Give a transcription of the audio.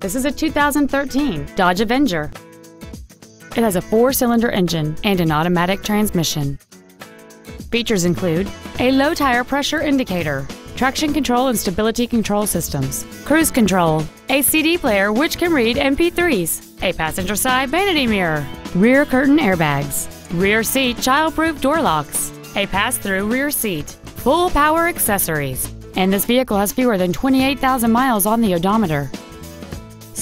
This is a 2013 Dodge Avenger. It has a four-cylinder engine and an automatic transmission. Features include a low tire pressure indicator, traction control and stability control systems, cruise control, a CD player which can read MP3s, a passenger side vanity mirror, rear curtain airbags, rear seat child-proof door locks, a pass-through rear seat, full power accessories, and this vehicle has fewer than 28,000 miles on the odometer.